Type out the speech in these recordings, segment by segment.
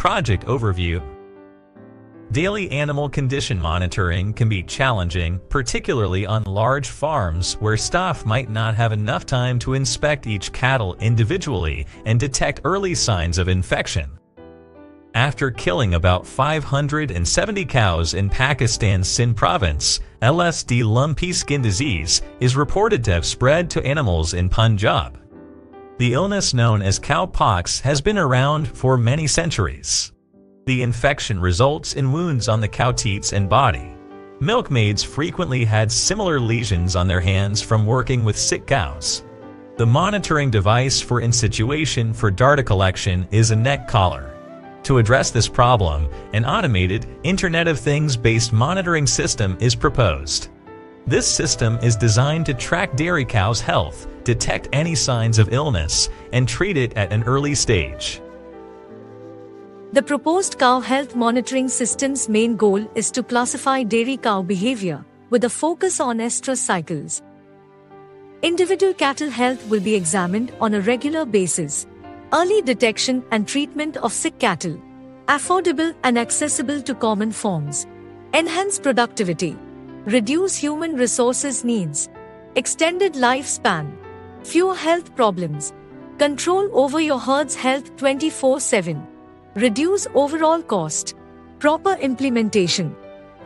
Project Overview Daily animal condition monitoring can be challenging, particularly on large farms where staff might not have enough time to inspect each cattle individually and detect early signs of infection. After killing about 570 cows in Pakistan's Sindh province, LSD lumpy skin disease is reported to have spread to animals in Punjab. The illness known as cowpox has been around for many centuries. The infection results in wounds on the cow teats and body. Milkmaids frequently had similar lesions on their hands from working with sick cows. The monitoring device for in-situation for data collection is a neck collar. To address this problem, an automated Internet of Things-based monitoring system is proposed. This system is designed to track dairy cows' health, detect any signs of illness, and treat it at an early stage. The proposed cow health monitoring system's main goal is to classify dairy cow behavior with a focus on estrus cycles. Individual cattle health will be examined on a regular basis early detection and treatment of sick cattle, affordable and accessible to common forms, enhance productivity, reduce human resources needs, extended lifespan, fewer health problems, control over your herd's health 24 7, reduce overall cost, proper implementation,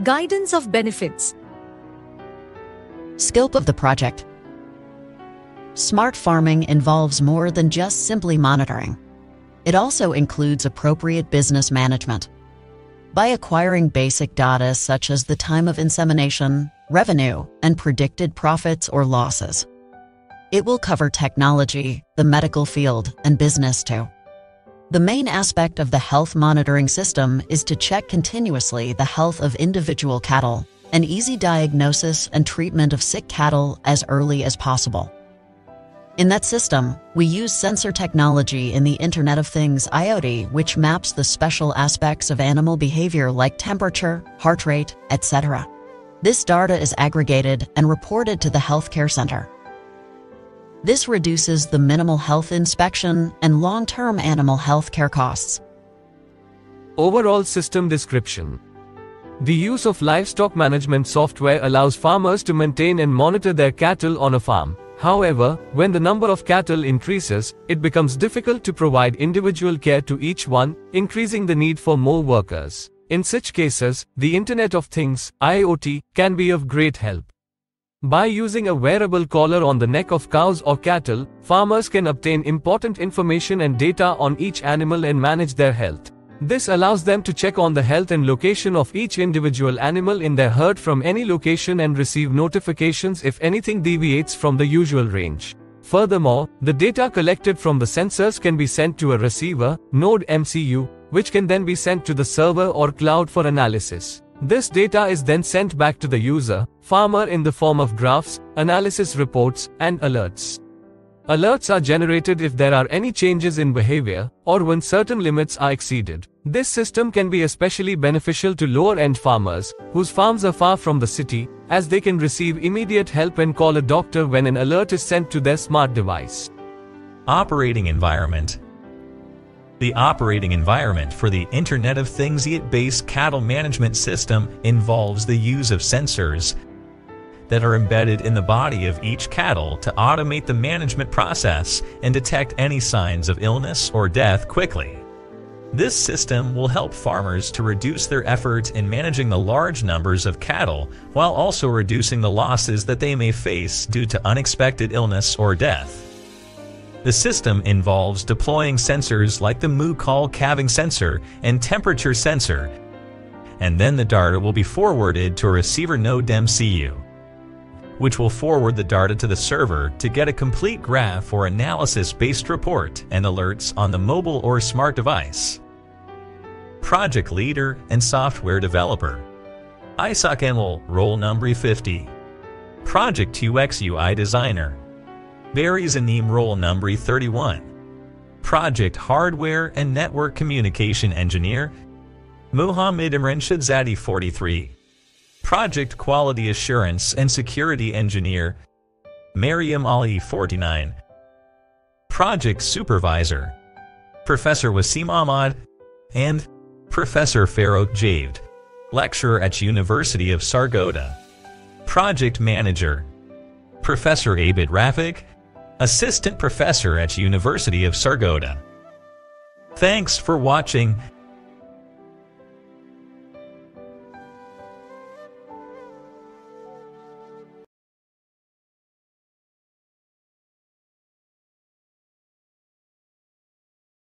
guidance of benefits. Scope of the project Smart farming involves more than just simply monitoring. It also includes appropriate business management. By acquiring basic data such as the time of insemination, revenue, and predicted profits or losses. It will cover technology, the medical field, and business too. The main aspect of the health monitoring system is to check continuously the health of individual cattle, an easy diagnosis and treatment of sick cattle as early as possible. In that system, we use sensor technology in the Internet of Things IoT, which maps the special aspects of animal behavior like temperature, heart rate, etc. This data is aggregated and reported to the healthcare center. This reduces the minimal health inspection and long-term animal health care costs. Overall system description. The use of livestock management software allows farmers to maintain and monitor their cattle on a farm. However, when the number of cattle increases, it becomes difficult to provide individual care to each one, increasing the need for more workers. In such cases, the Internet of Things, IoT, can be of great help. By using a wearable collar on the neck of cows or cattle, farmers can obtain important information and data on each animal and manage their health. This allows them to check on the health and location of each individual animal in their herd from any location and receive notifications if anything deviates from the usual range. Furthermore, the data collected from the sensors can be sent to a receiver, NodeMCU, which can then be sent to the server or cloud for analysis. This data is then sent back to the user, farmer in the form of graphs, analysis reports, and alerts. Alerts are generated if there are any changes in behavior, or when certain limits are exceeded. This system can be especially beneficial to lower-end farmers, whose farms are far from the city, as they can receive immediate help and call a doctor when an alert is sent to their smart device. Operating Environment The operating environment for the Internet of Things based cattle management system involves the use of sensors, that are embedded in the body of each cattle to automate the management process and detect any signs of illness or death quickly. This system will help farmers to reduce their effort in managing the large numbers of cattle while also reducing the losses that they may face due to unexpected illness or death. The system involves deploying sensors like the Moocall calving sensor and temperature sensor, and then the data will be forwarded to a receiver NodeMCU which will forward the data to the server to get a complete graph or analysis-based report and alerts on the mobile or smart device. Project Leader and Software Developer Isaac Enel, roll number 50. Project UX UI Designer Barry Zanim, roll number 31. Project Hardware and Network Communication Engineer Muhammad Imran Shadzadi 43. Project Quality Assurance and Security Engineer, Mariam Ali 49. Project Supervisor, Professor Wasim Ahmad, and Professor Farouk Javed, lecturer at University of Sargodha. Project Manager Professor Abid Rafik, Assistant Professor at University of Sargodha. Thanks for watching